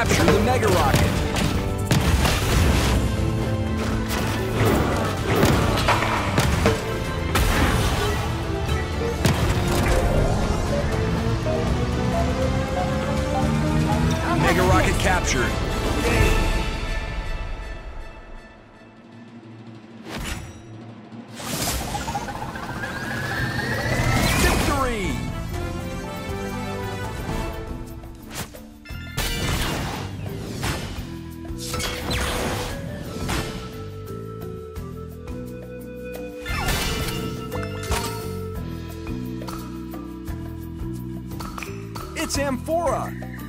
Mega Rocket. Mega Rocket captured. It's Amphora!